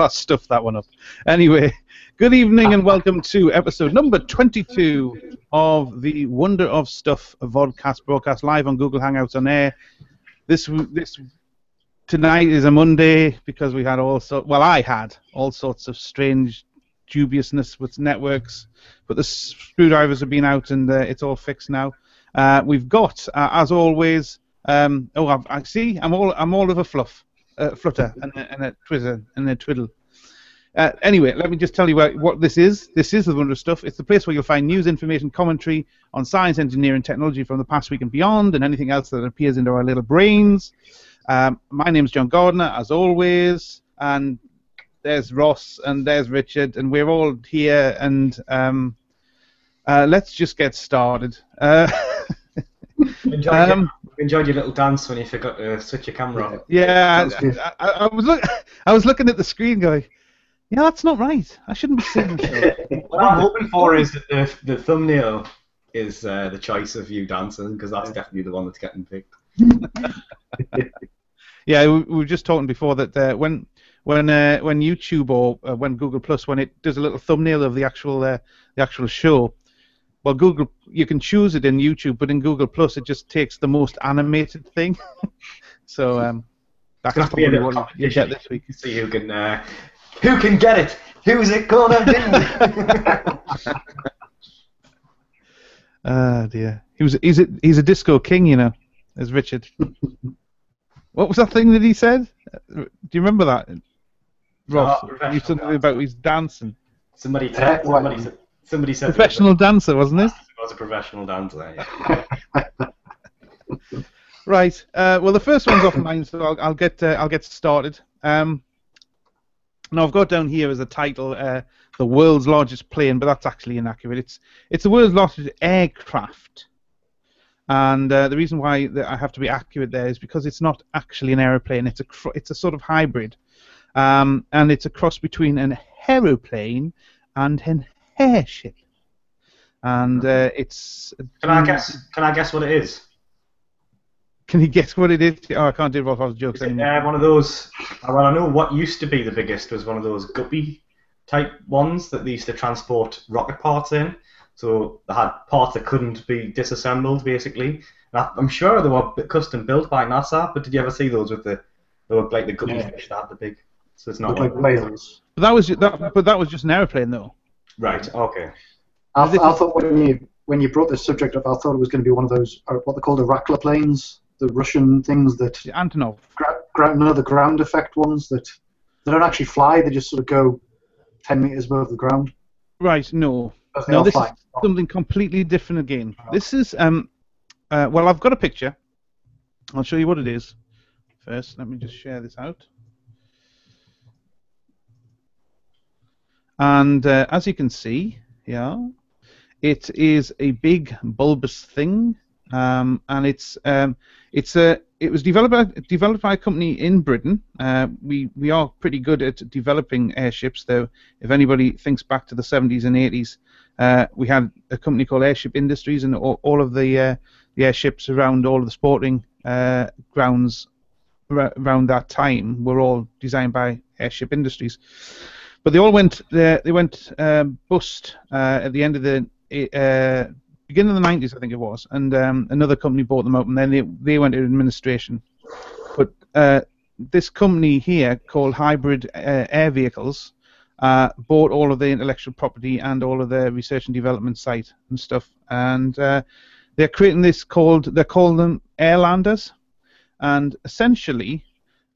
I stuffed that one up. Anyway, good evening and welcome to episode number 22 of the Wonder of Stuff vodcast broadcast live on Google Hangouts on air. This this tonight is a Monday because we had all so well I had all sorts of strange dubiousness with networks, but the screwdrivers have been out and uh, it's all fixed now. Uh, we've got, uh, as always, um, oh, I, I see, I'm all I'm all of a fluff uh, flutter and a, and a and a twiddle. Uh, anyway, let me just tell you what, what this is. This is the Wonder Stuff. It's the place where you'll find news, information, commentary on science, engineering, technology from the past week and beyond, and anything else that appears into our little brains. Um, my name's John Gardner, as always, and there's Ross and there's Richard, and we're all here. And um, uh, let's just get started. Uh, enjoyed, um, your, enjoyed, your, little dance when you forgot to switch your camera Yeah, I, I, I, was look, I was looking at the screen going, yeah, that's not right. I shouldn't be saying that. what I'm hoping for is that the, the thumbnail is uh, the choice of you dancing because that's definitely the one that's getting picked. yeah, we, we, were just talking before that uh, when when uh, when YouTube or uh, when Google Plus when it does a little thumbnail of the actual uh, the actual show, well, Google, you can choose it in YouTube, but in Google Plus, it just takes the most animated thing. so um, that's probably what you get this week. See who can uh, who can get it. Who's it gonna be? Ah dear. He was he's a, he's a disco king, you know, as Richard. what was that thing that he said? Do you remember that? Ross, oh, you something about he's dancing. Somebody, t- somebody, Somebody said professional dancer, wasn't it? It was a professional dancer. Yeah. right. Uh, well, the first one's off mine, so I'll, I'll get uh, I'll get started. Um, now I've got down here as a title uh, the world's largest plane, but that's actually inaccurate. It's it's the world's largest aircraft. And uh, the reason why I have to be accurate there is because it's not actually an aeroplane. It's a it's a sort of hybrid, um, and it's a cross between an aeroplane and an airship, and uh, it's. Can I guess? Can I guess what it is? Can you guess what it is? Oh, I can't do Rolf jokes anymore. Uh, one of those. Uh, well, I know what used to be the biggest was one of those guppy type ones that they used to transport rocket parts in. So they had parts that couldn't be disassembled, basically. And I'm sure they were custom built by NASA. But did you ever see those with the? They were like the guppy yeah. fish that had the big. So it's not like lasers. But that was that, but that was just an airplane, though. Right. Okay. I, th- I thought when you when you brought this subject up, I thought it was going to be one of those uh, what they call the Rackler planes, the Russian things that the Antonov. Gra- gra- no, the ground effect ones that they don't actually fly; they just sort of go ten meters above the ground. Right. No. No, this fly. is something completely different again. This is um, uh, well, I've got a picture. I'll show you what it is. First, let me just share this out. And uh, as you can see, yeah, it is a big bulbous thing, um, and it's um, it's a it was developed by, developed by a company in Britain. Uh, we we are pretty good at developing airships, though. If anybody thinks back to the 70s and 80s, uh, we had a company called Airship Industries, and all, all of the uh, the airships around all of the sporting uh, grounds around that time were all designed by Airship Industries. But they all went they, they went um, bust uh, at the end of the uh, beginning of the 90s, I think it was, and um, another company bought them up, and then they they went into administration. But uh, this company here called Hybrid uh, Air Vehicles uh, bought all of the intellectual property and all of their research and development site and stuff, and uh, they're creating this called they're calling them Airlanders, and essentially.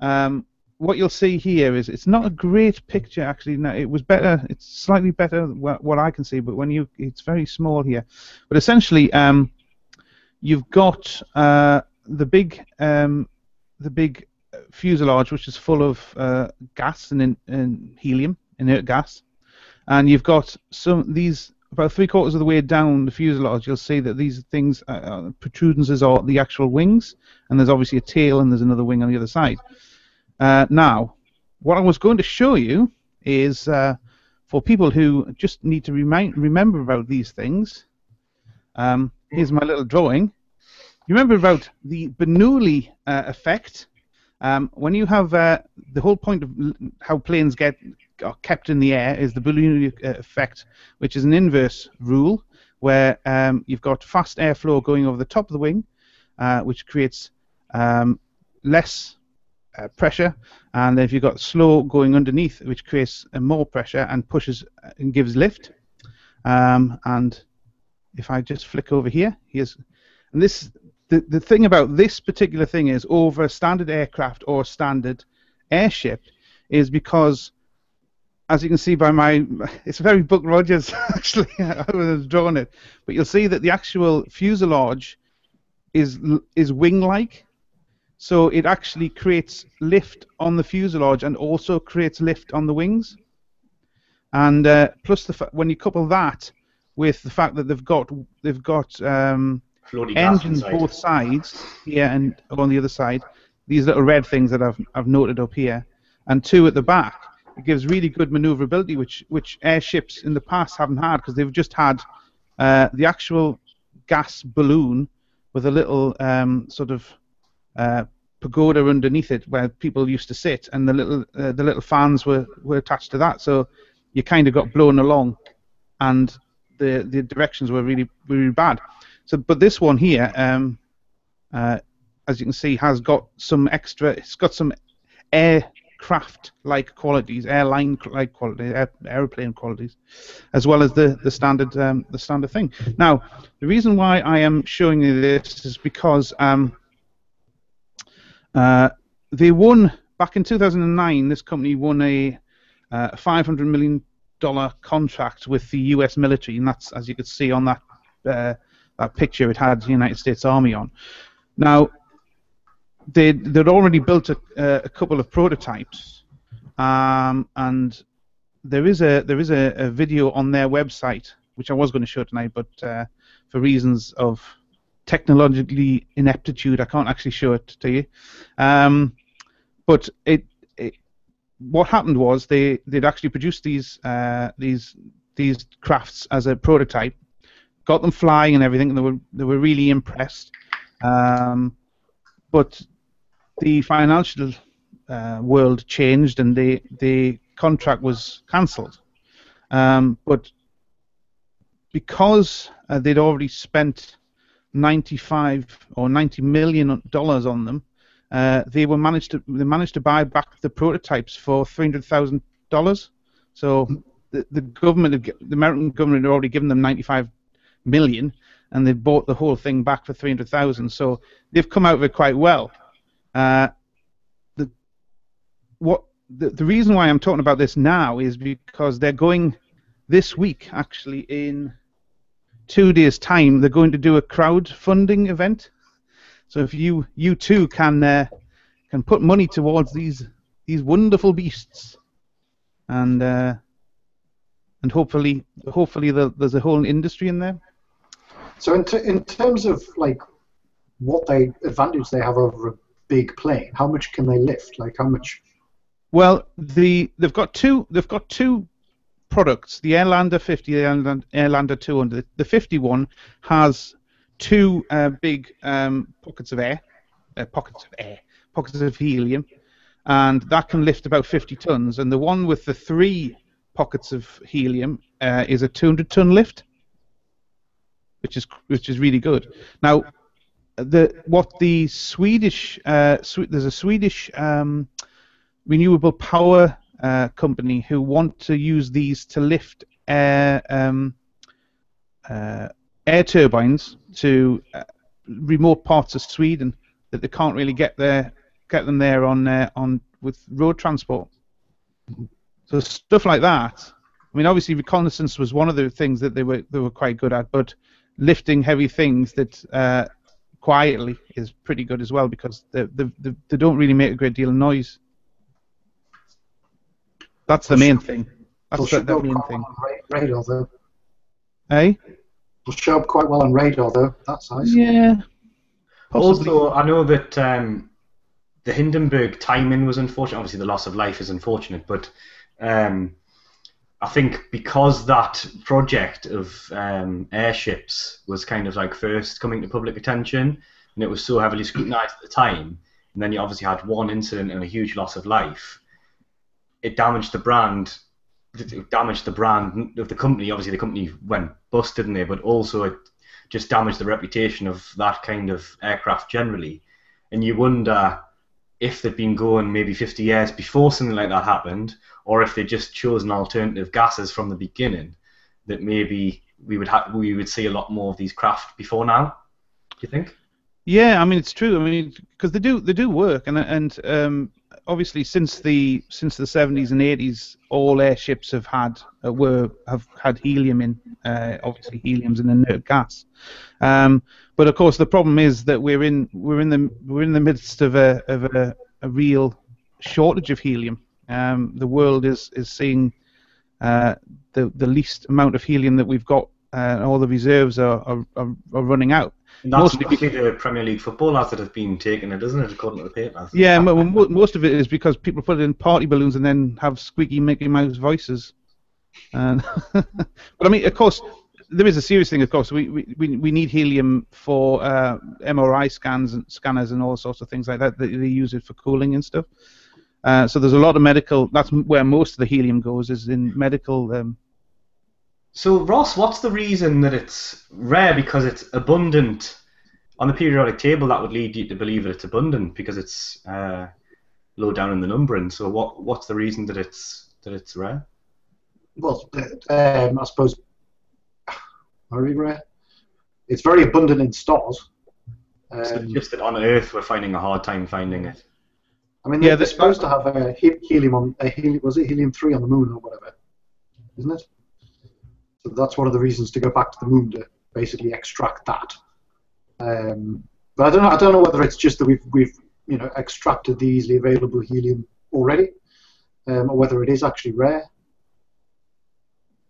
Um, what you'll see here is it's not a great picture actually. No, it was better. It's slightly better what I can see, but when you it's very small here. But essentially, um, you've got uh, the big um, the big fuselage, which is full of uh, gas and, and helium, inert gas, and you've got some these about three quarters of the way down the fuselage, you'll see that these things, uh, protrudences are the actual wings, and there's obviously a tail and there's another wing on the other side. Uh, now, what I was going to show you is uh, for people who just need to remind, remember about these things. Um, here's my little drawing. You remember about the Bernoulli uh, effect? Um, when you have uh, the whole point of how planes get are kept in the air is the Bernoulli uh, effect, which is an inverse rule where um, you've got fast airflow going over the top of the wing, uh, which creates um, less uh, pressure, and if you've got slow going underneath, which creates uh, more pressure and pushes and gives lift. Um, and if I just flick over here, here's and this the the thing about this particular thing is over a standard aircraft or standard airship is because as you can see by my it's very Buck Rogers actually I was drawing it but you'll see that the actual fuselage is is wing like so it actually creates lift on the fuselage and also creates lift on the wings and uh, plus the when you couple that with the fact that they've got they've got um, engines both sides here and on the other side. These little red things that I've I've noted up here, and two at the back. It gives really good manoeuvrability, which which airships in the past haven't had because they've just had uh, the actual gas balloon with a little um, sort of uh, pagoda underneath it where people used to sit, and the little uh, the little fans were, were attached to that. So you kind of got blown along, and the the directions were really really bad. So, but this one here, um, uh, as you can see, has got some extra. It's got some aircraft-like qualities, airline-like qualities, air, airplane qualities, as well as the the standard um, the standard thing. Now, the reason why I am showing you this is because um, uh, they won back in 2009. This company won a uh, 500 million dollar contract with the U.S. military, and that's as you could see on that uh, that picture. It had the United States Army on. Now, they'd, they'd already built a, uh, a couple of prototypes, um, and there is a there is a, a video on their website which I was going to show tonight, but uh, for reasons of technologically ineptitude, I can't actually show it to you. Um, but it, it, what happened was they they'd actually produced these uh, these these crafts as a prototype, got them flying and everything, and they were they were really impressed. Um, but the financial uh, world changed, and the the contract was cancelled. Um, but because uh, they'd already spent 95 or 90 million dollars on them, uh, they were managed to they managed to buy back the prototypes for 300 thousand dollars. So the, the government, the American government had already given them 95 million, and they bought the whole thing back for 300 thousand. So they've come out of it quite well. Uh, the what the, the reason why I'm talking about this now is because they're going this week actually in two days time they're going to do a crowdfunding event so if you you too can uh, can put money towards these these wonderful beasts and uh, and hopefully hopefully the, there's a whole industry in there So in, t- in terms of like what they advantage they have over a big plane, how much can they lift? Like how much? Well, the they've got two they've got two products, the Airlander 50, the Airlander, Airlander 200. The 51 has two uh, big um, pockets of air, uh, pockets of air, pockets of helium, and that can lift about 50 tons. And the one with the three pockets of helium uh, is a 200 ton lift, which is which is really good. Now, the what the Swedish uh, Swe- there's a Swedish um, renewable power uh, company who want to use these to lift air um, uh, air turbines to uh, remote parts of Sweden that they can't really get there get them there on uh, on with road transport. So stuff like that. I mean, obviously reconnaissance was one of the things that they were they were quite good at, but lifting heavy things that uh, quietly is pretty good as well because they, they, they, they don't really make a great deal of noise. That's the main thing. They'll That's the, show the up main quite thing. well on ra- radar though. Eh? They'll show up quite well on radar though. That size. Yeah. Possibly. Also, I know that um, the Hindenburg timing was unfortunate. Obviously, the loss of life is unfortunate, but um, I think because that project of um, airships was kind of like first coming to public attention, and it was so heavily scrutinised at the time, and then you obviously had one incident and a huge loss of life. It damaged the brand. It damaged the brand of the company. Obviously, the company went bust, didn't they? But also, it just damaged the reputation of that kind of aircraft generally. And you wonder if they'd been going maybe 50 years before something like that happened, or if they just chosen alternative gases from the beginning, that maybe we would ha- we would see a lot more of these craft before now. Do you think? Yeah, I mean it's true. I mean because they do they do work, and and um, obviously since the since the 70s and 80s, all airships have had uh, were have had helium in. Uh, obviously, helium's an inert gas. Um, but of course, the problem is that we're in we're in the we're in the midst of a of a, a real shortage of helium. Um, the world is is seeing uh, the the least amount of helium that we've got. Uh, all the reserves are, are, are running out. And that's mostly the Premier League footballers that have been taking it, isn't it, according to the papers? Yeah, most of it is because people put it in party balloons and then have squeaky Mickey Mouse voices. And but I mean, of course, there is a serious thing. Of course, we we, we need helium for uh, MRI scans and scanners and all sorts of things like that. They, they use it for cooling and stuff. Uh, so there's a lot of medical. That's where most of the helium goes is in medical um, so, Ross, what's the reason that it's rare? Because it's abundant on the periodic table. That would lead you to believe that it's abundant because it's uh, low down in the numbering. So, what what's the reason that it's that it's rare? Well, um, I suppose very rare. It's very abundant in stars. Um, so just that on Earth we're finding a hard time finding it. I mean, yeah, they're, supposed to have a helium on a helium, was it helium three on the moon or whatever, isn't it? So that's one of the reasons to go back to the moon to basically extract that. Um, but I don't know. I don't know whether it's just that we've we've you know extracted the easily available helium already, um, or whether it is actually rare.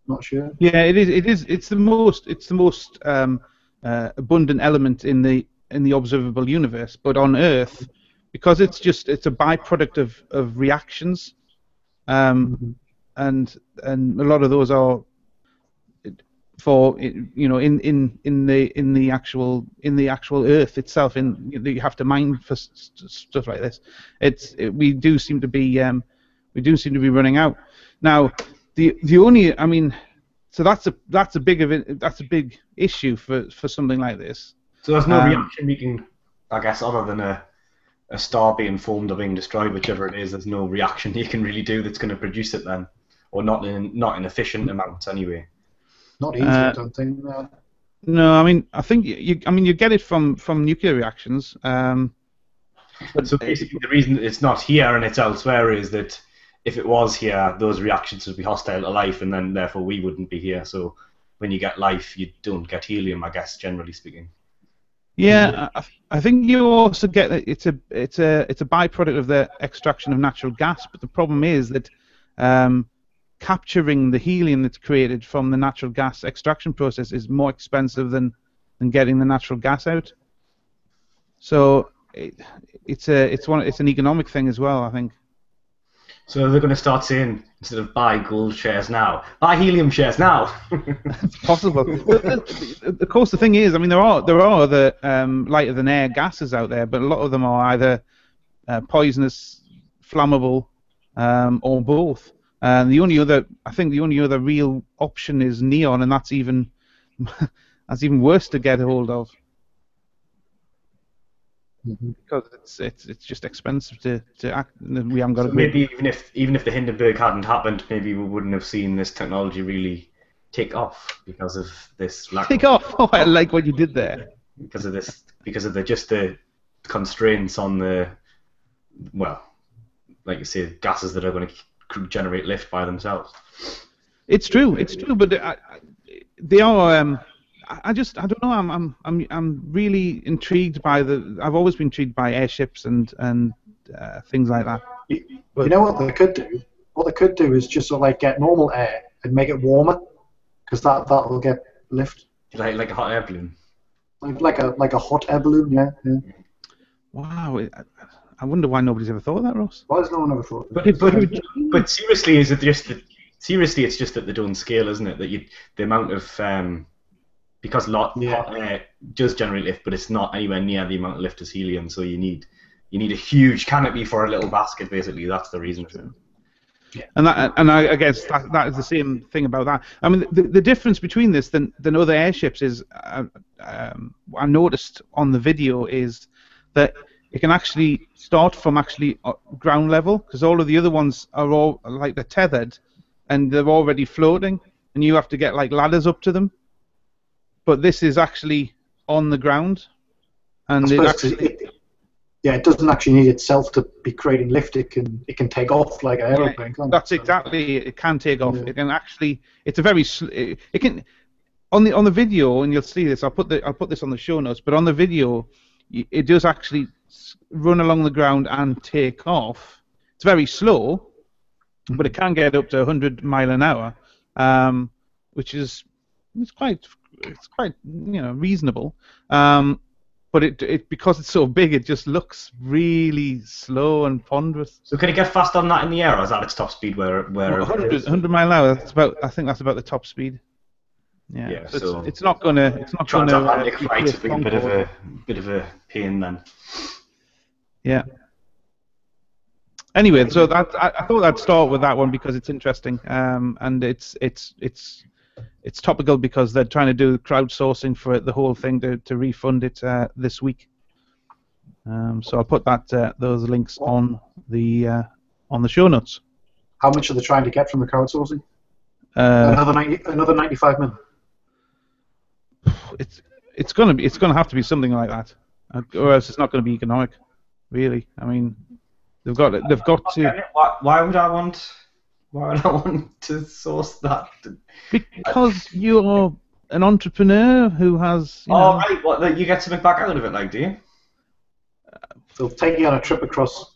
Not sure. Yeah, it is. It is. It's the most. It's the most um, uh, abundant element in the in the observable universe. But on Earth, because it's just it's a byproduct of of reactions, um, mm-hmm. and and a lot of those are for you know in, in, in the in the actual in the actual Earth itself. In you have to mine for st- stuff like this. It's it, we do seem to be um, we do seem to be running out now. The the only I mean, so that's a that's a big of it, that's a big issue for for something like this. So there's no um, reaction we can, I guess, other than a a star being formed or being destroyed, whichever it is. There's no reaction you can really do that's going to produce it then, or not in not in efficient amounts anyway. Not easy, uh, I don't think. No. no, I mean, I think you. I mean, you get it from from nuclear reactions. Um, so basically, the reason it's not here and it's elsewhere is that if it was here, those reactions would be hostile to life, and then therefore we wouldn't be here. So when you get life, you don't get helium, I guess, generally speaking. Yeah, I, I think you also get that it's a it's a it's a byproduct of the extraction of natural gas. But the problem is that um, capturing the helium that's created from the natural gas extraction process is more expensive than, than getting the natural gas out. So it, it's a it's one it's an economic thing as well, I think. So they're going to start saying instead of buy gold shares now, buy helium shares now. it's possible. of course, the thing is, I mean, there are there are other um, lighter than air gases out there, but a lot of them are either uh, poisonous, flammable, um, or both. And the only other, I think, the only other real option is neon, and that's even that's even worse to get hold of mm-hmm. because it's it's it's just expensive to to act. We haven't got. So maybe even if even if the Hindenburg hadn't happened, maybe we wouldn't have seen this technology really take off because of this lack. Take of, off! Oh, I like what you did there. Because of this, because of the just the constraints on the, well, like you say, gases that are going to generate lift by themselves. It's true. It's true, but I, I, they are. Um, I just I don't know. I'm I'm I'm I'm really intrigued by the. I've always been intrigued by airships and and uh, things like that. You, you know what they could do? What they could do is just sort of like get normal air and make it warmer, because that that will get lift. Like like a hot air balloon. Like like a like a hot air balloon, yeah. yeah. Wow. I wonder why nobody's ever thought of that, Ross. Why has no one ever thought? Of that? But, but, but seriously, is it just that? Seriously, it's just that they don't scale, isn't it? That you the amount of um, because lot yeah. hot air does generate lift, but it's not anywhere near the amount of lift as helium. So you need you need a huge canopy for a little basket. Basically, that's the reason for it. And that, and I, I guess that, that is the same thing about that. I mean, the, the difference between this than, than other airships is, uh, um, I noticed on the video is that it can actually start from actually uh, ground level because all of the other ones are all like they're tethered, and they're already floating, and you have to get like ladders up to them. But this is actually on the ground, and it actually it, yeah, it doesn't actually need itself to be creating lift. It can it can take off like an aeroplane. can't it? That's So- exactly. It can take off. Yeah. It can actually. It's a very. Sl- it, it can. On the on the video, and you'll see this. I'll put the I'll put this on the show notes. But on the video, it does actually run along the ground and take off. It's very slow, but it can get up to 100 mile an hour, um, which is it's quite it's quite you know reasonable. Um, but it it because it's so big, it just looks really slow and ponderous. So can it get faster than that in the air, or is that its top speed? Where where it 100, 100 mile an hour. That's about. I think that's about the top speed. Yeah. Yeah, so so- it's, it's not gonna. It's not gonna. uh, transatlantic flight would be a bit of a bit of a pain then. Yeah. Anyway, so that I, I thought I'd start with that one because it's interesting, um, and it's it's it's it's topical because they're trying to do crowdsourcing for the whole thing to, to refund it uh, this week. Um, so I'll put that uh, those links on the uh, on the show notes. How much are they trying to get from the crowdsourcing? Uh, another ninety, another ninety-five million. it's it's gonna be it's gonna have to be something like that, or else it's not gonna be economic. Really, I mean, they've got they've got to Why, why would I want? Why would I want to source that? because you're an entrepreneur who has you Oh know, right, what? that You get something back out of it, like, do you? They'll take you on a trip across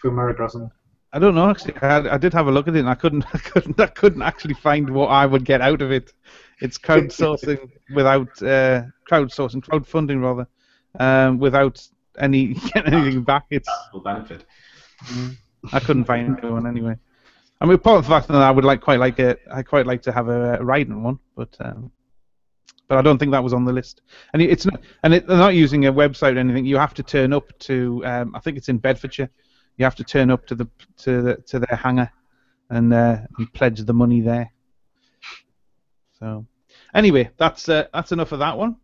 to America or something. I don't know actually. I, I did have a look at it and I couldn't I couldn't I couldn't actually find what I would get out of it. It's crowdsourcing without uh, crowdsourcing crowdfunding rather um, without any getting anything back. It's Will benefit. I couldn't find anyone anyway. I mean, apart from the fact that I would like quite like it, I quite like to have a, a riding one, but um, but I don't think that was on the list. And it's not, and it, they're not using a website or anything. You have to turn up to, um, I think it's in Bedfordshire. You have to turn up to the to the to their hangar and, uh, and pledge the money there. So, anyway, that's uh, that's enough of that one.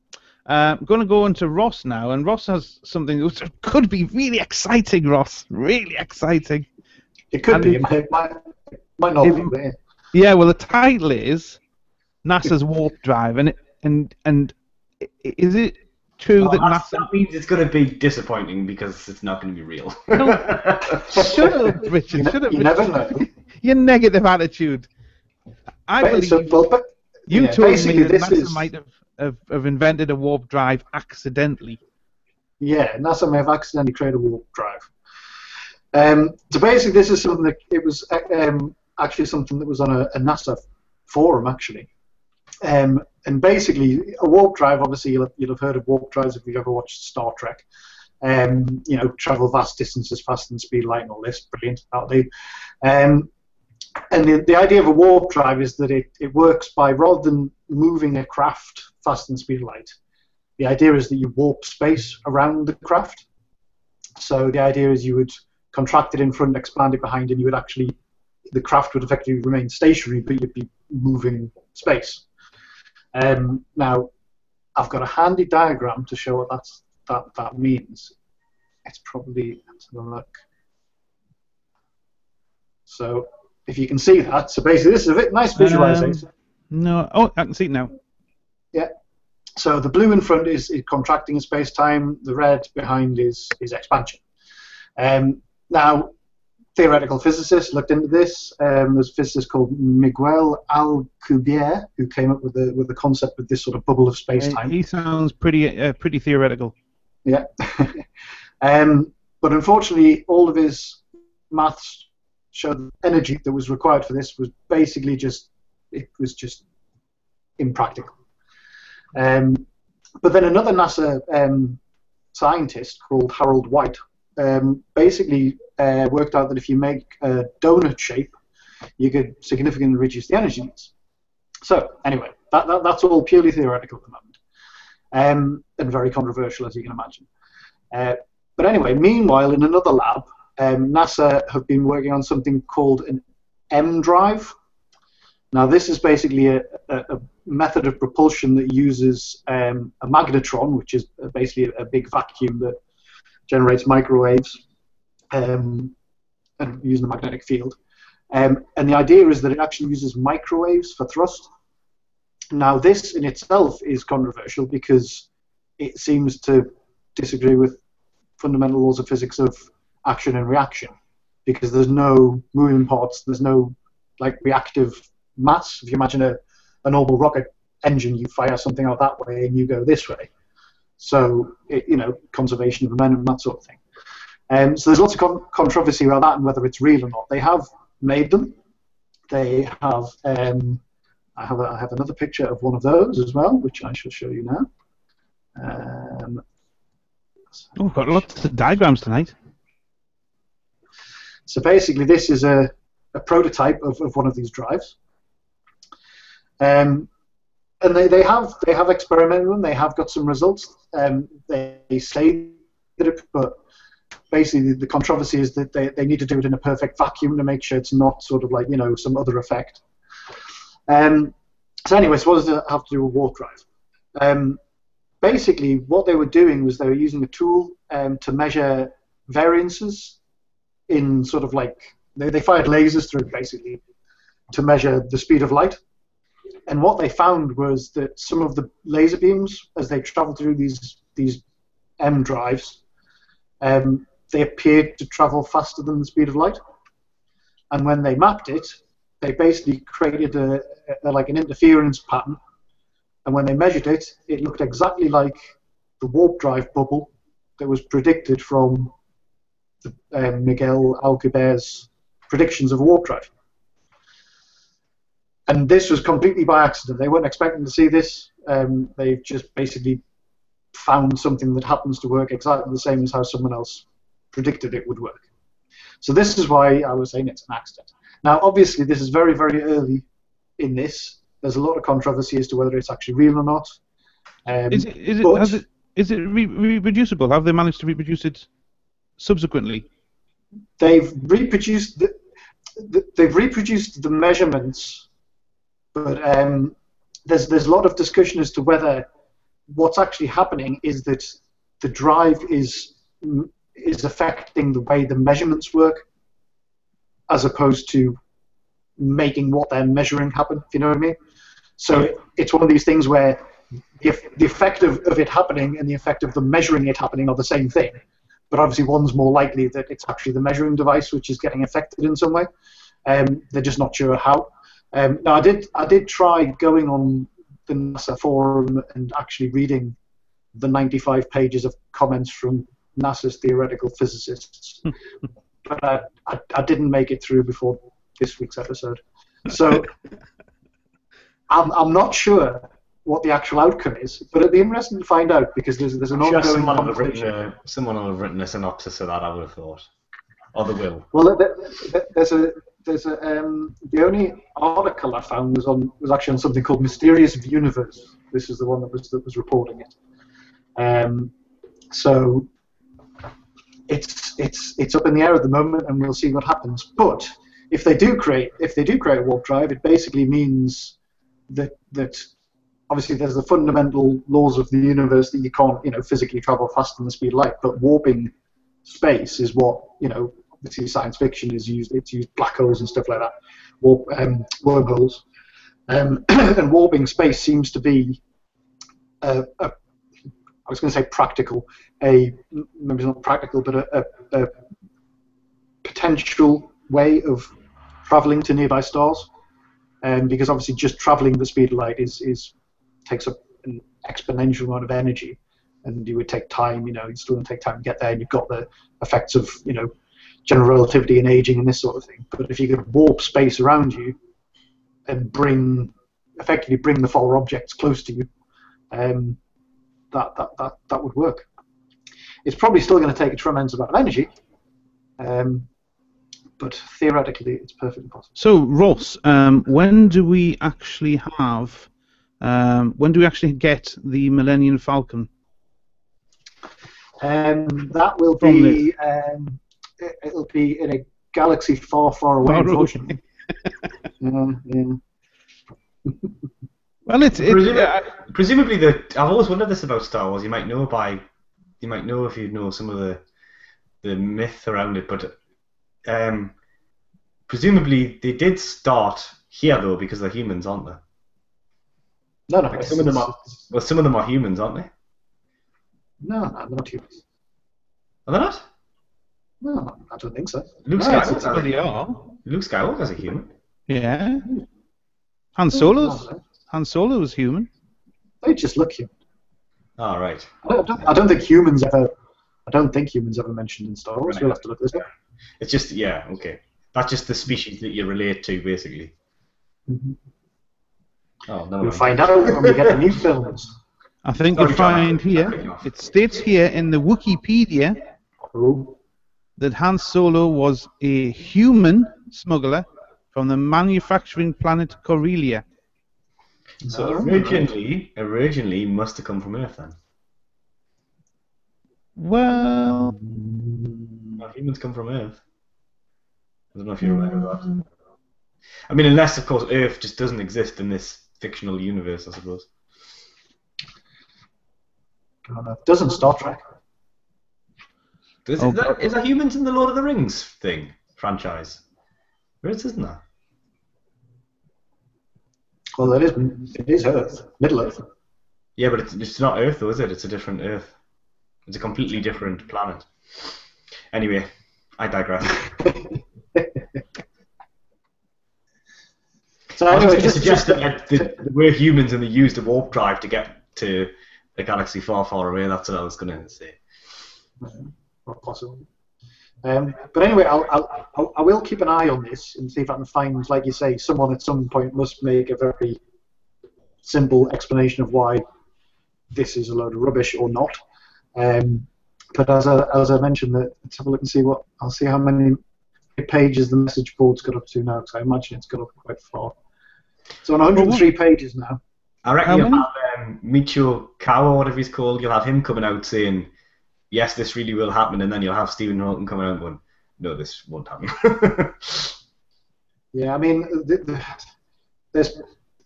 Uh, I'm going to go on to Ross now, and Ross has something which could be really exciting. Ross, really exciting. It could And be. if- It might, might, might not if- be. Yeah. Yeah, well, the title is NASA's warp drive, and it, and and is it true Well, that NASA? that means it's going to be disappointing because it's not going to be real. Shut up, Richard. You, Shut up. you Richard. never know. Your negative attitude. I But believe so- well, but- you yeah, told me that NASA is- might have, have have invented a warp drive accidentally. Yeah, NASA may have accidentally created a warp drive. Um, so basically, this is something that it was uh, um, actually something that was on a, a NASA forum actually. Um, and basically, a warp drive. Obviously, you'll have, you'll have heard of warp drives if you've ever watched Star Trek. Um, you know, travel vast distances faster than speed light and all this. Brilliant, that'll do. And the, the idea of a warp drive is that it, it works by rather than moving a craft faster than speed of light, the idea is that you warp space around the craft. So the idea is you would contract it in front, expand it behind, and you would actually, the craft would effectively remain stationary, but you'd be moving space. Um, now, I've got a handy diagram to show what that's, that that means. It's probably let's have a look. So if you can see that, so basically this is a bit nice visualization. No. Oh, I can see it now. Yeah. So the blue in front is, is contracting in space time. The red behind is is expansion. Um, now, theoretical physicists looked into this. Um, there's a physicist called Miguel Alcubierre who came up with the with the concept of this sort of bubble of space time. He sounds pretty uh, pretty theoretical. Yeah. um, but unfortunately, all of his maths showed the energy that was required for this was basically just it was just impractical. Um, but then another NASA um, scientist called Harold White um, basically uh, worked out that if you make a donut shape, you could significantly reduce the energy needs. So anyway, that, that, that's all purely theoretical at the moment, um, and very controversial as you can imagine. Uh, but anyway, meanwhile, in another lab, um, NASA have been working on something called an EmDrive. Now, this is basically a, a, a method of propulsion that uses um, a magnetron, which is basically a, a, big vacuum that generates microwaves um, and using the magnetic field. Um, and the idea is that it actually uses microwaves for thrust. Now, this in itself is controversial because it seems to disagree with fundamental laws of physics of action and reaction because there's no moving parts, there's no like reactive mass. If you imagine a, a normal rocket engine, you fire something out that way and you go this way. So, it, you know, conservation of momentum, that sort of thing. Um, so there's lots of con- controversy about that and whether it's real or not. They have made them. They have. Um, I have. A, I have another picture of one of those as well, which I shall show you now. Um, oh, we've got lots of diagrams tonight. So basically, this is a, a prototype of, of one of these drives. Um, and they, they have they have experimented with them. They have got some results. Um, they, they say that it, but basically the controversy is that they, they need to do it in a perfect vacuum to make sure it's not sort of like you know some other effect. Um, so anyway, so what does it have to do with warp drive? Um, basically, what they were doing was they were using a tool um, to measure variances in sort of like they, they fired lasers through basically to measure the speed of light. And what they found was that some of the laser beams, as they traveled through these these EmDrives, um, they appeared to travel faster than the speed of light. And when they mapped it, they basically created a, a, like an interference pattern. And when they measured it, it looked exactly like the warp drive bubble that was predicted from the, um, Miguel Alcubierre's predictions of a warp drive. And this was completely by accident. They weren't expecting to see this. Um, they've just basically found something that happens to work exactly the same as how someone else predicted it would work. So this is why I was saying it's an accident. Now, obviously, this is very, very early in this. There's a lot of controversy as to whether it's actually real or not. Um, is it, is it, it, is it re- reproducible? Have they managed to reproduce it subsequently? They've reproduced the, the they've reproduced the measurements, but um, there's there's a lot of discussion as to whether what's actually happening is that the drive is is affecting the way the measurements work, as opposed to making what they're measuring happen. If you know what I mean. So it's one of these things where if the effect of, of it happening and the effect of the measuring it happening are the same thing, but obviously one's more likely that it's actually the measuring device which is getting affected in some way. Um, they're just not sure how. Um, now I did I did try going on the NASA forum and actually reading the 95 pages of comments from NASA's theoretical physicists. but I, I, I, didn't make it through before this week's episode. So I'm, I'm not sure what the actual outcome is, but it'd be interesting to find out because there's, there's an ongoing someone conversation. Will written, someone will have written a synopsis of that, I would have thought. Or they will. Well, there's a there's a um, the only article I found was on was actually on something called Mysterious Universe. This is the one that was that was reporting it. Um, so it's it's it's up in the air at the moment, and we'll see what happens. But if they do create if they do create a warp drive, it basically means that that obviously there's the fundamental laws of the universe that you can't you know physically travel faster than the speed of light, but warping space is what you know obviously science fiction is used. It's used black holes and stuff like that, warp um, wormholes, um, and warping space seems to be a, a I was going to say practical, a maybe not practical, but a, a, a potential way of traveling to nearby stars, um, because obviously just traveling the speed of light is, is takes up an exponential amount of energy, and you would take time. You know, it's still to take time to get there, and you've got the effects of you know general relativity and aging and this sort of thing. But if you could warp space around you and bring effectively bring the far objects close to you, um, that, that, that, that would work. It's probably still going to take a tremendous amount of energy, um, but theoretically it's perfectly possible. So, Ross, um, when do we actually have, um, when do we actually get the Millennium Falcon? Um, that will be, um, it, will be in a galaxy far, far away, unfortunately. yeah, yeah. Well, it's it, Presumably, uh, presumably the I've always wondered this about Star Wars. You might know by, you might know if you know some of the, the myth around it, but, um, presumably they did start here though because they're humans, aren't they? No, no. Like some of them are- Well, some of them are humans, aren't they? No, no, they're not humans. Are they not? No, I don't think so. Luke right, so Skywalker. they are. Luke Skywalker's a human. Yeah. Hmm. Han hmm, Solo's Han Solo was human. They just look human. All right. I don't, I don't think humans ever. I don't think humans ever mentioned in Star Wars. We'll have to look this up. It's just yeah, okay. That's just the species that you relate to, basically. Mhm. Oh no. We'll find out when we get the new films. I think Sorry, you John, find I'm cutting you here, it states here in the Wikipedia Oh, that Han Solo was a human smuggler from the manufacturing planet Corellia. So no. originally, originally must have come from Earth then. Well, Well, humans come from Earth. I don't know if you're aware of that. I mean, unless of course Earth just doesn't exist in this fictional universe, I suppose. I. Doesn't Star Trek? Is, Oh, is, that, is that humans in the Lord of the Rings thing franchise? There is, isn't there? Well, it is. It is Earth, Middle Earth. Yeah, but it's, it's not Earth, though, is it? It's a different Earth. It's a completely different planet. Anyway, I digress. So I was anyway, going to just, suggest that that we're humans and they used a warp drive to get to a galaxy far, far away. That's what I was going to say. Not possible. Um, but anyway, I'll, I'll, I'll, I will keep an eye on this and see if I can find, like you say, someone at some point must make a very simple explanation of why this is a load of rubbish or not. Um, but as I, as I mentioned, that let's have a look and see what I'll see how many pages the message board's got up to now, because I imagine it's got up quite far. So on 103 pages now. I reckon How you'll many? have um, Michio Kawa, or whatever he's called, you'll have him coming out saying, yes, this really will happen, and then you'll have Stephen Hawking coming out going, no, this won't happen. Yeah, I mean, the, the, there's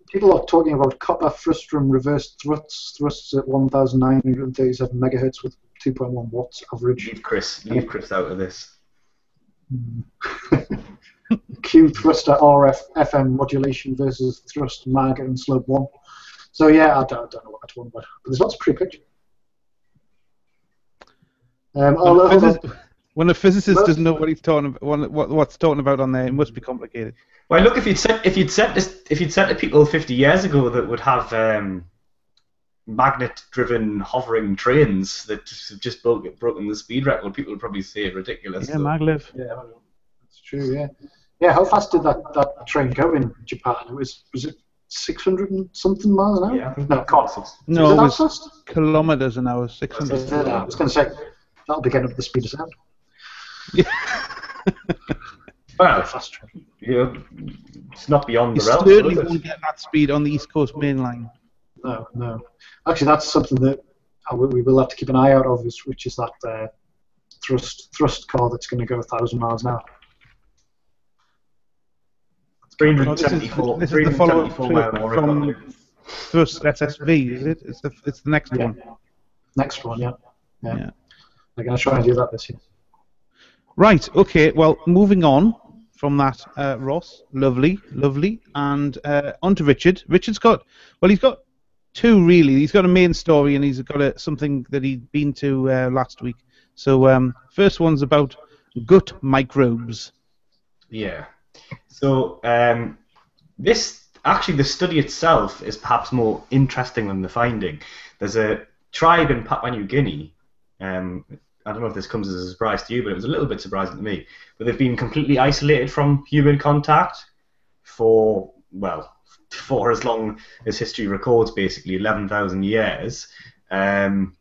people are talking about copper frustum reverse thrusts, thrusts at 1,937 megahertz with 2.1 watts average. leave Chris, leave Chris out of this. Q thruster RF FM modulation versus thrust mag and slope one. So yeah, I don't, I don't know what that's one, but, but there's lots of pretty pictures. Um, when, I'll, a hold on. physi- when a physicist Well- doesn't know what he's talking about, what, what, what's talking about on there, it must be complicated. Well, look, if you'd said if you'd said this, if you'd said to people 50 years ago that would have um, magnet-driven hovering trains that have just broke, broken the speed record, people would probably say ridiculous. Yeah, so- maglev. Yeah, that's true. Yeah, yeah. How fast did that, that train go in Japan? It was was it 600 and something miles an hour? Yeah, I think No, can't. No, it it was fast? kilometers an hour, 600. I was going to say that'll be getting up to the speed of sound. Yeah. Well, Fast train. you know, it's not beyond You the realm. certainly is it? won't get that speed on the East Coast Main Line. No, no. Actually, that's something that I we will have to keep an eye out of, which is that uh, thrust thrust car that's going to go a thousand miles an hour. 374, This is the follow-up 374 mile an to- hour from. Thrust SSC, is it? It's the, it's the next Yeah. one. Next one, yeah. Yeah. Yeah. They're going to try and do that this year. Right, okay, well, moving on from that, uh, Ross, lovely, lovely, and uh, on to Richard. Richard's got, well, he's got two really. He's got a main story and he's got a, something that he'd been to uh, last week. So, um, first one's about gut microbes. Yeah. So um, this actually the study itself is perhaps more interesting than the finding. There's a tribe in Papua New Guinea. Um, I don't know if this comes as a surprise to you, but it was a little bit surprising to me. But they've been completely isolated from human contact for well for as long as history records, basically 11,000 years. Um,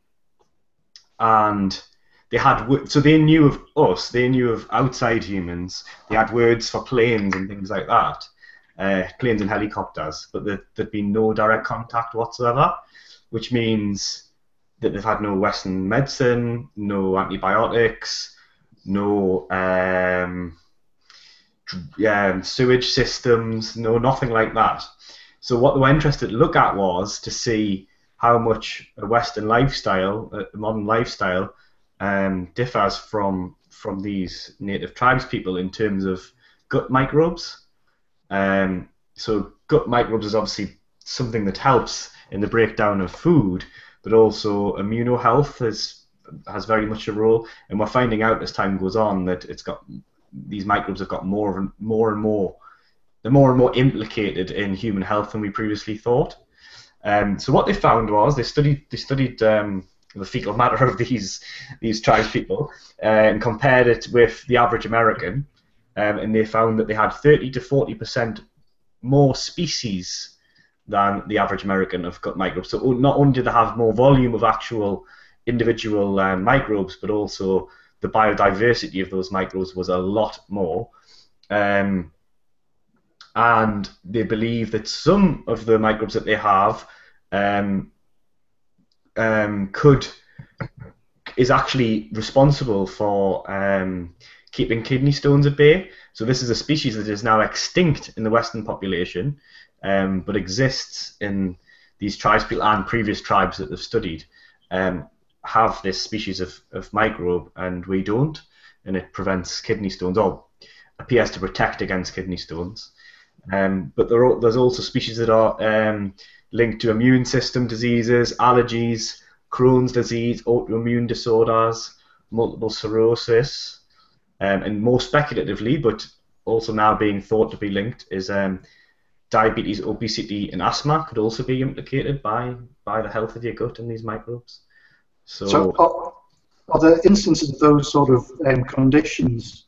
and they had so they knew of us, they knew of outside humans. They had words for planes and things like that, uh, planes and helicopters, but there, there'd been no direct contact whatsoever, which means that they've had no Western medicine, no antibiotics, no um, um, sewage systems, no, nothing like that. So what they were interested to look at was to see how much a Western lifestyle, a modern lifestyle, um, differs from from these native tribes people in terms of gut microbes. Um, so gut microbes is obviously something that helps in the breakdown of food, but also immunohealth is, has very much a role. And we're finding out as time goes on that it's got these microbes have got more and more and more. They're more and more implicated in human health than we previously thought. Um, so what they found was they studied they studied um, the fecal matter of these these tribes people uh, and compared it with the average American, um, and they found that they had 30 to 40 percent more species than the average American of gut microbes. So not only did they have more volume of actual individual um, microbes, but also the biodiversity of those microbes was a lot more. Um, and they believe that some of the microbes that they have um, um, could is actually responsible for um, keeping kidney stones at bay. So this is a species that is now extinct in the Western population, um, but exists in these tribes and previous tribes that they've studied um, have this species of, of microbe, and we don't, and it prevents kidney stones or appears to protect against kidney stones. Um, but there are, there's also species that are um, linked to immune system diseases, allergies, Crohn's disease, autoimmune disorders, multiple sclerosis, um, and more speculatively, but also now being thought to be linked, is um, diabetes, obesity, and asthma could also be implicated by by the health of your gut and these microbes. So, So are, are there instances of those sort of um, conditions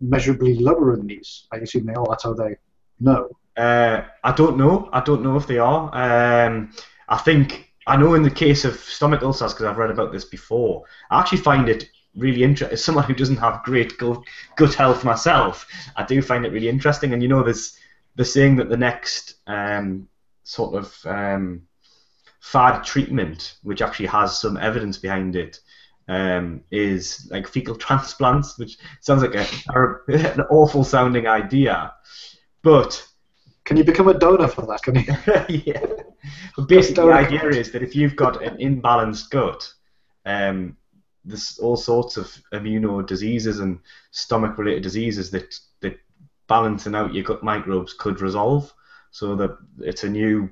measurably lower in these? I assume they are. That's how they know. Uh, I don't know. I don't know if they are. Um, I think I know in the case of stomach ulcers because I've read about this before. I actually find it really interesting. As someone who doesn't have great gut, gut health myself, I do find it really interesting. And you know, there's the saying that the next um, sort of um, fad treatment, which actually has some evidence behind it, um, is like fecal transplants, which sounds like a, an awful sounding idea, but Can you become a donor for that? Can you? yeah. But basically, the idea is that if you've got an imbalanced gut, um, there's all sorts of immuno diseases and stomach-related diseases that that balancing out your gut microbes could resolve. So that it's a new,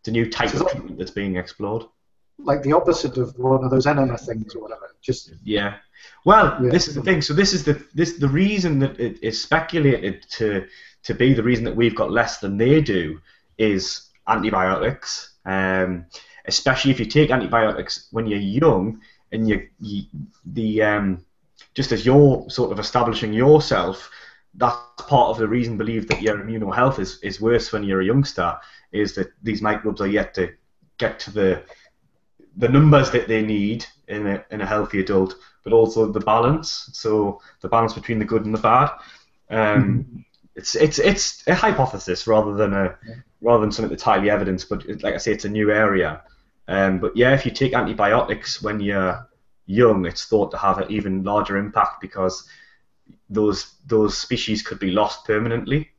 it's a new type So of treatment that's being explored. like the opposite of one of those enema things or whatever. Just Yeah. Well, Yeah. this is the thing. So this is the this the reason that it is speculated to to be the reason that we've got less than they do is antibiotics. Um, especially if you take antibiotics when you're young and you, you the um, just as you're sort of establishing yourself, that's part of the reason believed that your immuno health is, is worse when you're a youngster is that these microbes are yet to get to the the numbers that they need in a, in a healthy adult, but also the balance. So the balance between the good and the bad. Um, It's it's it's a hypothesis rather than a rather than something that's highly evidence. But like I say, it's a new area. Um, but yeah, if you take antibiotics when you're young, it's thought to have an even larger impact because those those species could be lost permanently.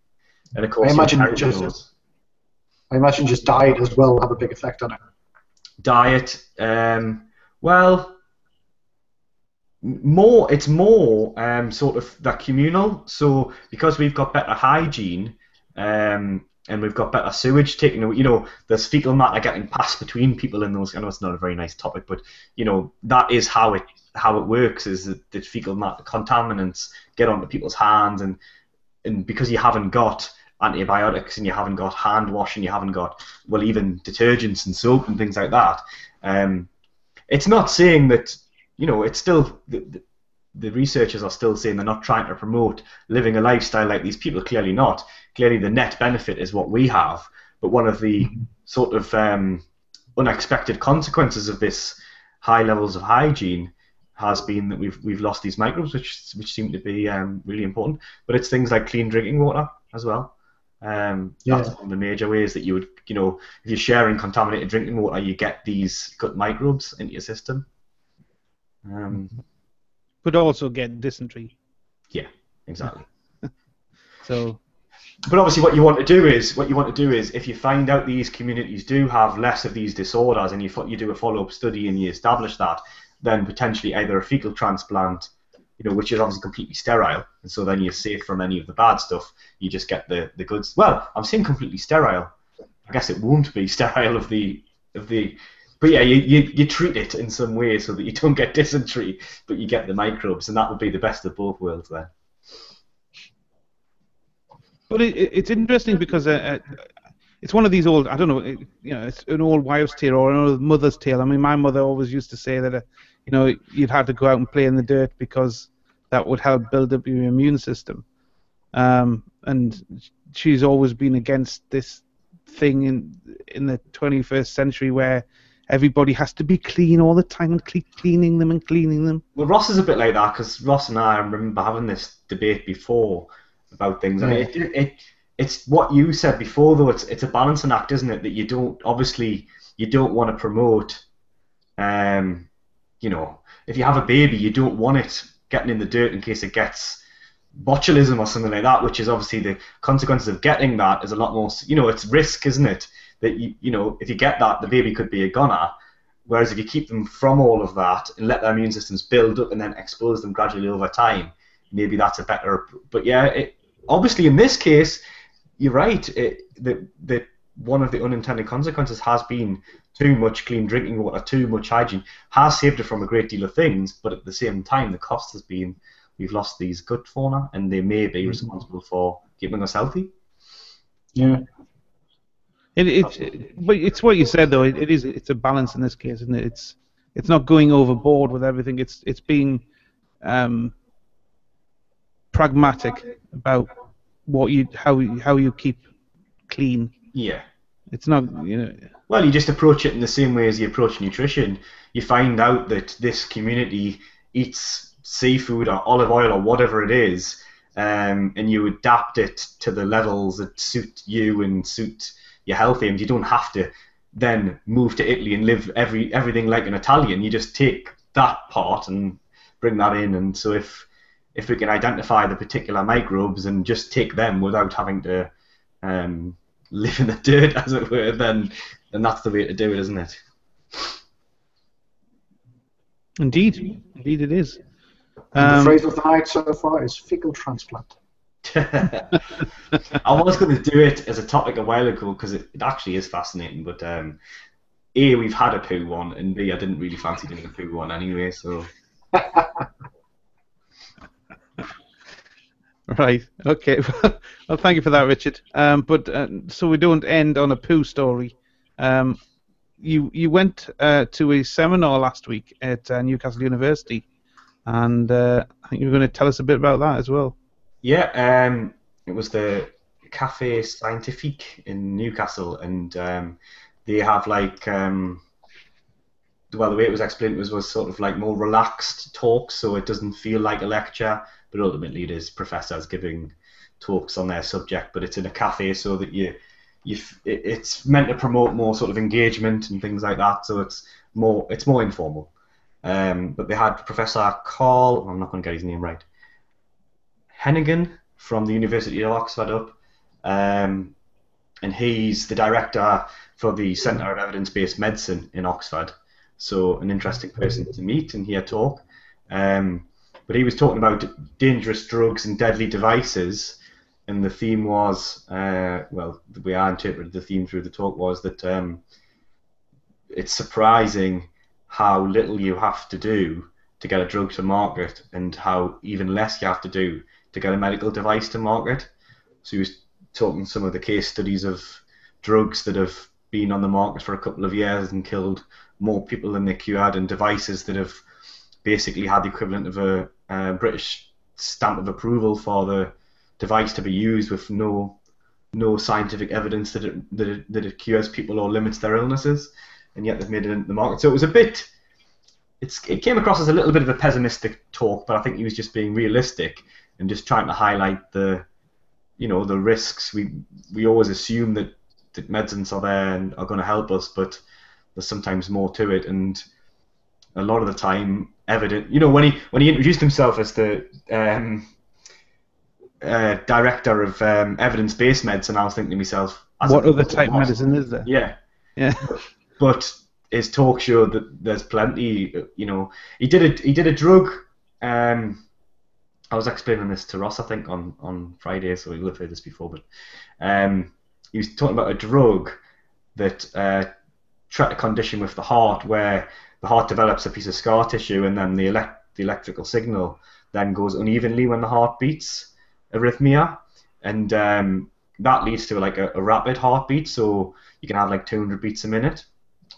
And of course, I imagine just- those. I imagine just diet as well will have a big effect on it. diet. Um, well, more it's more um, sort of that communal. So because we've got better hygiene um, and we've got better sewage away, you know, there's fecal matter getting passed between people in those. I know it's not a very nice topic, but you know that is how it how it works. Is that the fecal matter contaminants get onto people's hands and and because you haven't got antibiotics and you haven't got hand washing, you haven't got well even detergents and soap and things like that um, it's not saying that you know it's still the, the, researchers are still saying they're not trying to promote living a lifestyle like these people clearly not clearly the net benefit is what we have but one of the sort of um, unexpected consequences of this high levels of hygiene has been that we've we've lost these microbes, which which seem to be um, really important. But it's things like clean drinking water as well. Um, That's one of the major ways that you would, you know, if you're sharing contaminated drinking water, you get these gut microbes into your system. Um, Could also get dysentery. Yeah, exactly. So But obviously, what you want to do is what you want to do is if you find out these communities do have less of these disorders, and you you do a follow up study and you establish that, then potentially either a fecal transplant, you know, which is obviously completely sterile, and so then you're safe from any of the bad stuff. You just get the the goods. Well, I'm saying completely sterile. I guess it won't be sterile of the of the. But yeah, you, you, you treat it in some way so that you don't get dysentery, but you get the microbes, and that would be the best of both worlds there. But it, it, it's interesting because uh, uh, it's one of these old, I don't know, you know, it's an old wives' tale or an old mother's tale. I mean, my mother always used to say that, uh, you know, you'd have to go out and play in the dirt because that would help build up your immune system. Um, and she's always been against this thing in in the 21st century where everybody has to be clean all the time and keep cleaning them and cleaning them. Well, Ross is a bit like that because Ross and I remember having this debate before about things. I mean, it, it, it's what you said before, though. It's it's a balancing act, isn't it? That you don't obviously you don't want to promote. Um, you know, if you have a baby, you don't want it getting in the dirt in case it gets botulism or something like that, which is obviously the consequences of getting that is a lot more. You know, it's risk, isn't it? That you you know, if you get that, the baby could be a goner. Whereas if you keep them from all of that and let their immune systems build up and then expose them gradually over time, maybe that's a better. But yeah, it, obviously in this case, you're right. It, that that one of the unintended consequences has been too much clean drinking water, too much hygiene, has saved it from a great deal of things. But at the same time, the cost has been we've lost these gut fauna, and they may be responsible for keeping us healthy. Yeah. It, it's but it's what you said though. It, it is it's a balance in this case, isn't it? It's it's not going overboard with everything. It's it's being um, pragmatic about what you how how you keep clean. Yeah. It's not you know. Well, you just approach it in the same way as you approach nutrition. You find out that this community eats seafood or olive oil or whatever it is, um, and you adapt it to the levels that suit you and suit your health aims. You don't have to then move to Italy and live every everything like an Italian. You just take that part and bring that in. And so if if we can identify the particular microbes and just take them without having to um, live in the dirt, as it were, then then that's the way to do it, isn't it? Indeed, indeed it is. And the Um, phrase of the night so far is fecal transplant. I was going to do it as a topic a while ago because it, it actually is fascinating, but um, A, we've had a poo one, and B, I didn't really fancy doing a poo one anyway, so. Right. Okay. well, thank you for that, Richard. Um, but uh, so we don't end on a poo story. Um, you you went uh, to a seminar last week at uh, Newcastle University, and uh, I think you're going to tell us a bit about that as well. Yeah, um, it was the Cafe Scientifique in Newcastle, and um, they have like, um, well, the way it was explained was was sort of like more relaxed talks, so it doesn't feel like a lecture, but ultimately it is professors giving talks on their subject, but it's in a cafe so that you, you, it, it's meant to promote more sort of engagement and things like that, so it's more, it's more informal. Um, but they had Professor Carl, I'm not going to get his name right, Heneghan from the University of Oxford up, um, and he's the director for the Centre of Evidence-Based Medicine in Oxford. So an interesting person to meet and hear talk. Um, but he was talking about dangerous drugs and deadly devices, and the theme was, uh, well, the way I interpreted the theme through the talk was that um, it's surprising how little you have to do to get a drug to market, and how even less you have to do to get a medical device to market. So he was talking some of the case studies of drugs that have been on the market for a couple of years and killed more people than they cured, and devices that have basically had the equivalent of a, a British stamp of approval for the device to be used with no no scientific evidence that it, that it, that it cures people or limits their illnesses, and yet they've made it into the market. So it was a bit. It's, it came across as a little bit of a pessimistic talk, but I think he was just being realistic and just trying to highlight the, you know, the risks. We we always assume that, that medicines are there and are going to help us, but there's sometimes more to it, and a lot of the time, evident. You know, when he when he introduced himself as the um, uh, director of um, evidence-based medicine, I was thinking to myself, as What other type of medicine is there? Yeah, Yeah. but his talk showed that there's plenty. You know, he did a he did a drug. Um, I was explaining this to Ross, I think, on on Friday, so you'll have heard this before. But um, he was talking about a drug that uh, treat a condition with the heart, where the heart develops a piece of scar tissue, and then the elect the electrical signal then goes unevenly when the heart beats, arrhythmia, and um, that leads to like a, a rapid heartbeat. So you can have like 200 beats a minute,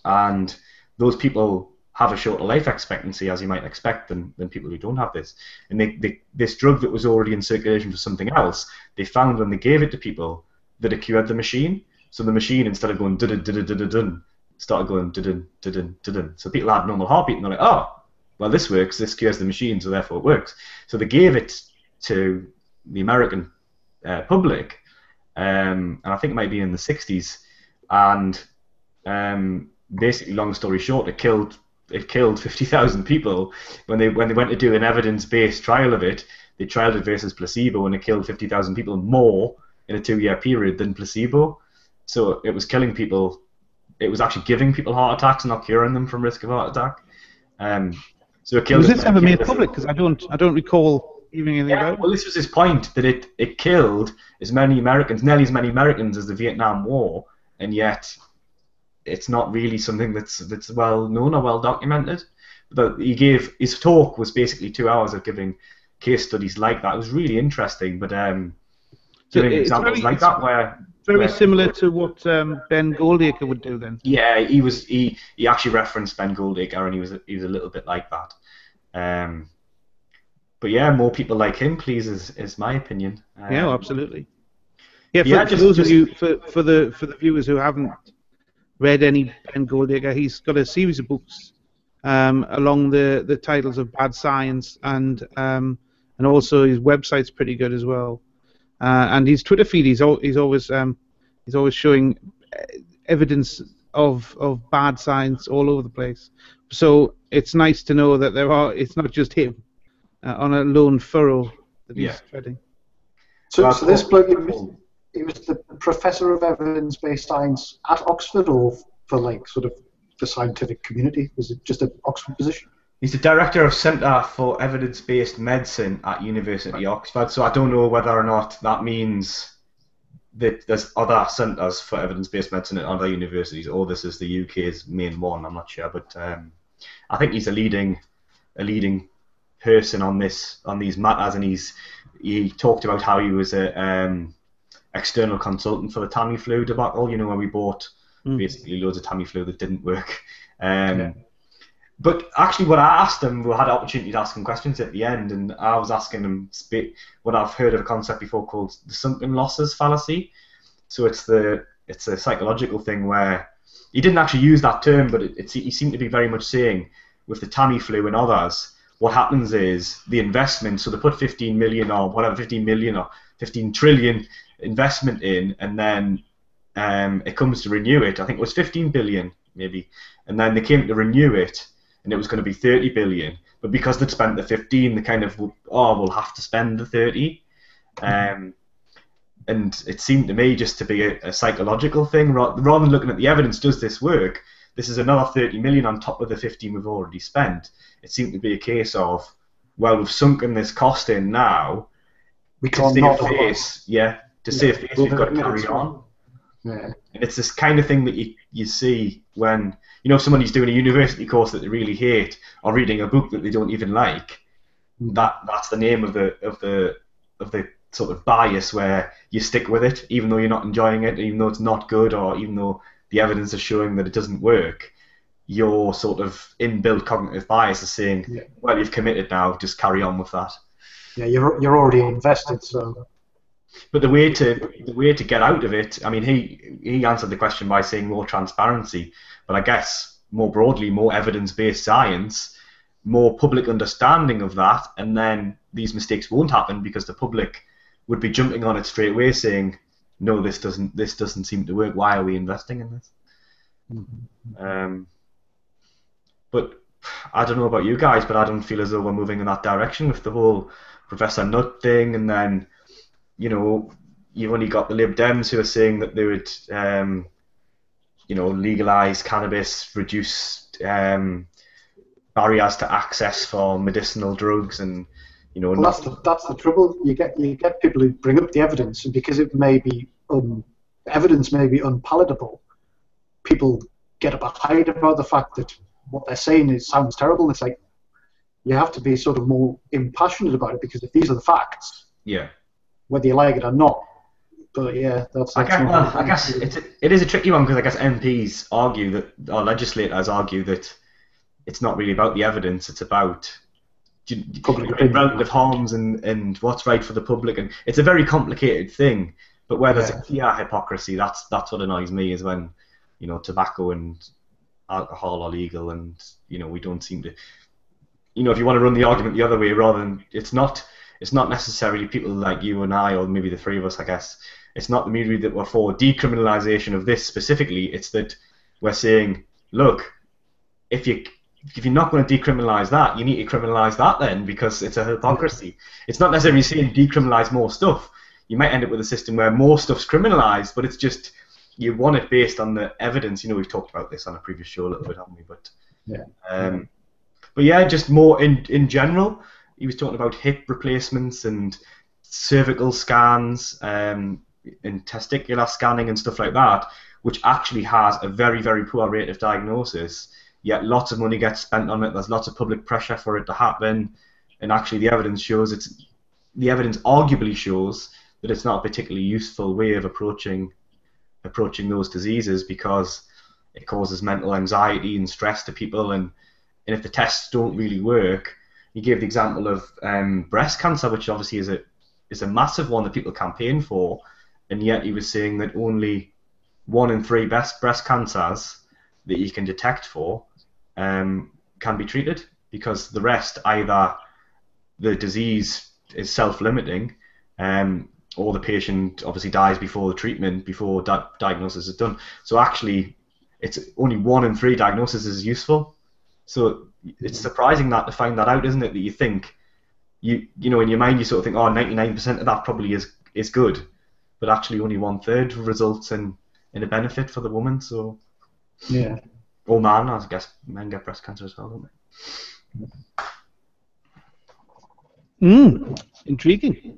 and those people have a shorter life expectancy, as you might expect, than, than people who don't have this. And they, they, this drug that was already in circulation for something else, they found when they gave it to people that it cured the machine. So the machine, instead of going dun dun dun dun dun, started going dun dun dun. So people had normal heartbeat, and they're like, oh, well, this works. This cures the machine, so therefore it works. So they gave it to the American uh, public, um, and I think it might be in the 60s, and um, basically, long story short, it killed it killed 50,000 people when they when they went to do an evidence-based trial of it. They trialed it versus placebo, and it killed 50,000 people more in a two-year period than placebo. So it was killing people. It was actually giving people heart attacks, and not curing them from risk of heart attack. Um, so it killed. Was this ever made public? Because I don't, I don't recall hearing anything yeah, about it. well, this was his point that it, it killed as many Americans, nearly as many Americans as the Vietnam War, and yet it's not really something that's that's well known or well documented. But he gave his talk was basically two hours of giving case studies like that. It was really interesting, but um, So giving examples very- like that where Very where- similar to what um, Ben Goldacre would do then. yeah, he was he, he actually referenced Ben Goldacre, and he was he was a little bit like that. Um, but yeah, more people like him, please, is, is my opinion. Um, Yeah, absolutely. Yeah, for, yeah, for just- those just- of you, for, for the for the viewers who haven't read any Ben Goldacre, he's got a series of books um, along the, the titles of Bad Science and um, and also his website's pretty good as well. Uh, and his Twitter feed, he's al- he's always um, he's always showing uh, evidence of of bad science all over the place. So it's nice to know that there are. It's not just him uh, on a lone furrow that he's Yeah. treading. So, Well, so this bloke, he was, he was the professor of evidence-based science at Oxford, or for like sort of the scientific community? Was it just an Oxford position? He's the director of Centre for Evidence-Based Medicine at University of Oxford. So I don't know whether or not that means that there's other centres for evidence-based medicine at other universities, or this is the UK's main one. I'm not sure, but um, I think he's a leading, a leading person on this on these matters, and he's he talked about how he was a um, external consultant for the Tamiflu debacle. You know, when we bought Mm. basically loads of Tamiflu that didn't work. Um, Yeah. But actually, what I asked them, we had an opportunity to ask him questions at the end, and I was asking them what I've heard of a concept before called the sunken losses fallacy. So it's the it's a psychological thing where he didn't actually use that term, but it, it's, he seemed to be very much saying with the Tamiflu and others, what happens is the investment. So they put 15 million or whatever, 15 million or 15 trillion investment in, and then um, it comes to renew it. I think it was 15 billion maybe, and then they came to renew it, and it was going to be 30 billion. But because they'd spent the 15, they kind of oh we'll have to spend the 30. Um, and it seemed to me just to be a, a psychological thing rather, than looking at the evidence. Does this work? This is another 30 million on top of the 15 we've already spent. It seemed to be a case of well we've sunken this cost in now We can't face, yeah, to Yeah. save face, we've got to carry on. Yeah. And it's this kind of thing that you, you see when you know someone who's doing a university course that they really hate or reading a book that they don't even like. Mm. That that's the name of the of the of the sort of bias where you stick with it even though you're not enjoying it, even though it's not good, or even though the evidence is showing that it doesn't work. Your sort of inbuilt cognitive bias is saying, Yeah. "Well, you've committed now. Just carry on with that." Yeah, you're you're already invested, so But the way to the way to get out of it, I mean, he he answered the question by saying more transparency, but I guess more broadly, more evidence-based science, more public understanding of that, and then these mistakes won't happen because the public would be jumping on it straight away, saying, "No, this doesn't this doesn't seem to work. Why are we investing in this?" Um, but I don't know about you guys, but I don't feel as though we're moving in that direction with the whole Professor Nutt thing, and then you know, you've only got the Lib Dems who are saying that they would, um, you know, legalize cannabis, reduce um, barriers to access for medicinal drugs, and you know, Well, that's the, that's the trouble. You get you get people who bring up the evidence, and because it may be um, evidence may be unpalatable, people get up a hide about the fact that what they're saying is sounds terrible. It's like you have to be sort of more impassionate about it because if these are the facts, yeah. Whether you like it or not. But yeah, that's. I guess, well, I guess it's a, it is a tricky one because I guess MPs argue that, or legislators argue that it's not really about the evidence; it's about Public relative harms and, and what's right for the public, and it's a very complicated thing. But where there's Yeah. a clear hypocrisy, that's that's what annoys me is when you know tobacco and alcohol are legal, and you know we don't seem to, you know, if you want to run the argument the other way, rather than it's not it's not necessarily people like you and I, or maybe the three of us, I guess. It's not the maybe that we're for decriminalisation of this specifically. It's that we're saying, look, if you if you're not going to decriminalise that, you need to criminalise that then because it's a hypocrisy. It's not necessarily saying decriminalise more stuff. You might end up with a system where more stuff's criminalised, but it's just you want it based on the evidence. You know, we've talked about this on a previous show a little bit, haven't we? But Yeah. um, but yeah, just more in in general. He was talking about hip replacements and cervical scans um, and testicular scanning and stuff like that, which actually has a very very poor rate of diagnosis. Yet lots of money gets spent on it. There's lots of public pressure for it to happen, and actually the evidence shows it's the evidence arguably shows that it's not a particularly useful way of approaching approaching those diseases because it causes mental anxiety and stress to people and and if the tests don't really work he gave the example of um, breast cancer which obviously is a is a massive one that people campaign for and yet he was saying that only one in three best breast cancers that you can detect for um, can be treated because the rest either the disease is self-limiting um, or the patient obviously dies before the treatment, before di- diagnosis is done. So actually, it's only one in three diagnoses is useful. So it's surprising that to find that out, isn't it? That you think you you know in your mind you sort of think, oh, 99% of that probably is is good, but actually only one third results in in a benefit for the woman. So yeah. or man, I guess men get breast cancer as well, don't they? Mm, intriguing.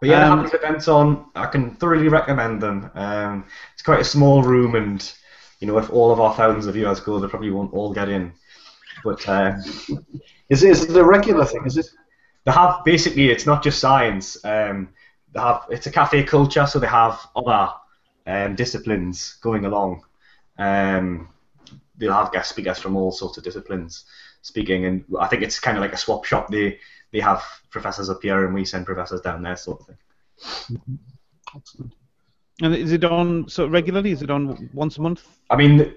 But yeah, Um, um, events on. I can thoroughly recommend them. Um, it's quite a small room, and you know, if all of our thousands of viewers go, they probably won't all get in. But uh, Is, is it a regular thing? Is it? they have basically, it's not just science. Um, they have it's a cafe culture, so they have other um, disciplines going along. Um, they'll have guest speakers from all sorts of disciplines speaking, and I think it's kind of like a swap shop. They they have professors up here, and we send professors down there, sort of thing. Excellent. And is it on so regularly? Is it on once a month? I mean,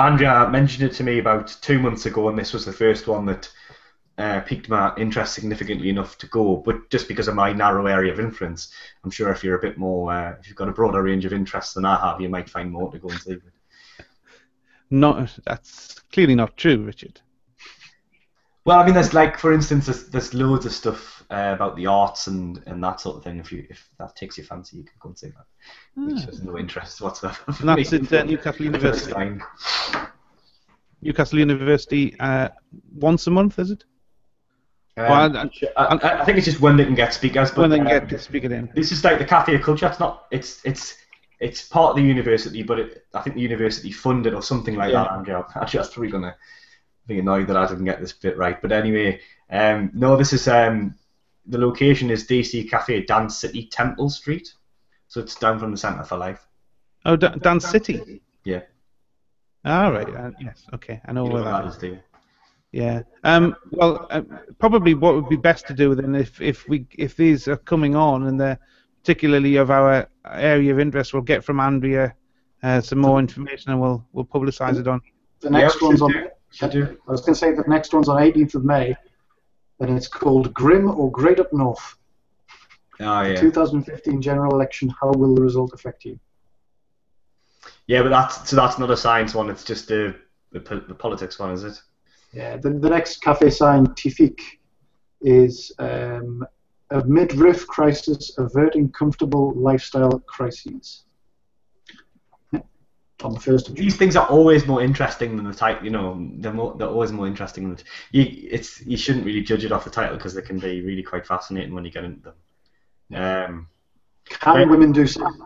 Andrea mentioned it to me about two months ago, and this was the first one that uh, piqued my interest significantly enough to go. But just because of my narrow area of influence, I'm sure if you're a bit more, uh, if you've got a broader range of interests than I have, you might find more to go and see. Not that's clearly not true, Richard. Well, I mean, there's like, for instance, there's, there's loads of stuff uh, about the arts and, and that sort of thing. If you if that takes your fancy, you can go and see that. Which has no interest whatsoever. for And that's me. at uh, Newcastle University. Newcastle University uh, once a month, is it? Um, Well, I- I, I, I think it's just when they can get speakers. But, when they um, get to speak it in. This is like the cafe culture. It's not. It's it's it's part of the university, but it, I think the university funded or something like Yeah. that. Andrew, actually, that's probably gonna be annoyed that I didn't get this bit right. But anyway, um, no, this is um, the location is DC Cafe, Dance City, Temple Street. So it's down from the Centre for Life. Oh, Dan- Dance City. Yeah. All right. Uh, yes. Okay. I know You know where what that that is. is, do you? Yeah. Um, well, uh, probably what would be best to do then, if if we if these are coming on and they're particularly of our area of interest, we'll get from Andrea uh, some more information and we'll we'll publicise it on. The next we one's on. do. Should do. I was going to say the next one's on 18th of May, and it's called Grim or Great Up North. Oh yeah. 2015 general election. How will the result affect you? Yeah, but that's so that's not a science one. It's just the the, po- the politics one, is it? Yeah, the, the next cafe Scientifique is um, a midriff crisis averting comfortable lifestyle crises. On the first. These things are always more interesting than the title. You know, they're more, they're always more interesting than the, you. It's you shouldn't really judge it off the title because they can be really quite fascinating when you get into them. Um, Can Right. women do science?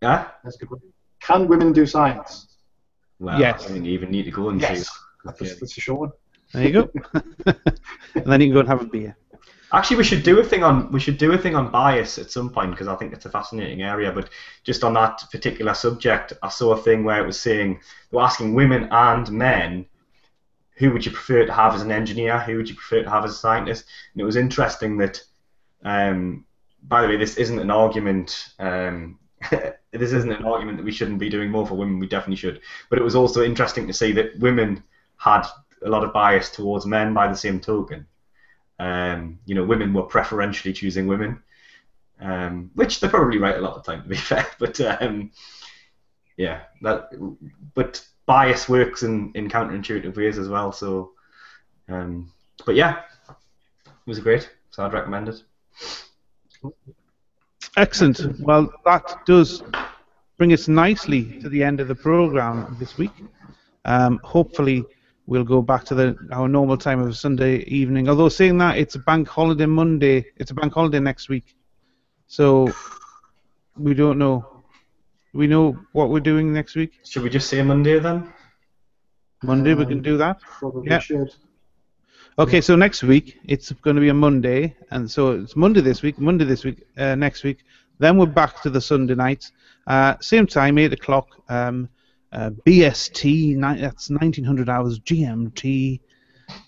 yeah. That's a good. one. Can women do science? Well, Yes. I don't think you even need to go and Yes. see. That's, that's a short one. There you go. and then you can go and have a beer. Actually, we should do a thing on we should do a thing on bias at some point because I think it's a fascinating area. But just on that particular subject, I saw a thing where it was saying they were asking women and men, who would you prefer to have as an engineer? Who would you prefer to have as a scientist? And it was interesting that, um, by the way, this isn't an argument. Um, this isn't an argument that we shouldn't be doing more for women. We definitely should. But it was also interesting to see that women had a lot of bias towards men by the same token. Um, you know, women were preferentially choosing women, um, which they're probably right a lot of the time, to be fair. But um, yeah, that. But bias works in, in counterintuitive ways as well. So, um, but yeah, it was great. So I'd recommend it. Excellent. Well, that does bring us nicely to the end of the program this week. Um, hopefully, we'll go back to the our normal time of Sunday evening. Although saying that, it's a bank holiday Monday. It's a bank holiday next week, so we don't know. We know what we're doing next week. Should we just say Monday then? Monday, we Um, can do that. Probably Yeah. should. Okay, so next week it's going to be a Monday, and so it's Monday this week, Monday this week, uh, next week. Then we're back to the Sunday night, uh, same time, eight o'clock, um, uh, BST. Ni- that's 1900 hours GMT,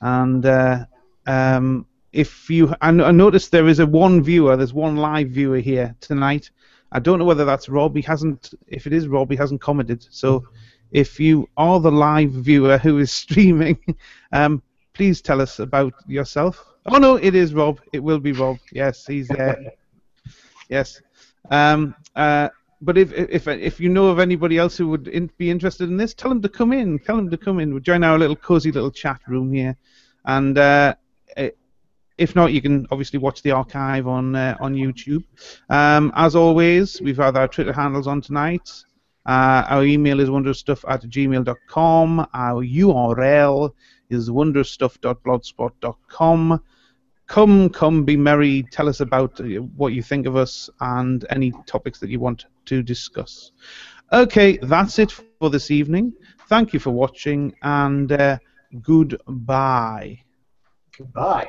and uh, um, if you, I, I noticed there is a one viewer. There's one live viewer here tonight. I don't know whether that's Rob. He hasn't. If it is Rob, he hasn't commented. So, if you are the live viewer who is streaming, um, please tell us about yourself. Oh no, it is Rob. It will be Rob. Yes, he's there. yes. Um, uh, but if if if you know of anybody else who would in, be interested in this, tell them to come in. Tell them to come in. We'll join our little cozy little chat room here, and uh, if not, you can obviously watch the archive on uh, on YouTube. Um, as always, we've had our Twitter handles on tonight. Uh, our email is wonderstuff at gmail.com. Our URL is wonderstuff.blogspot.com. Come, come, be merry. Tell us about uh, what you think of us and any topics that you want to discuss. Okay, that's it for this evening. Thank you for watching and uh, goodbye. Goodbye.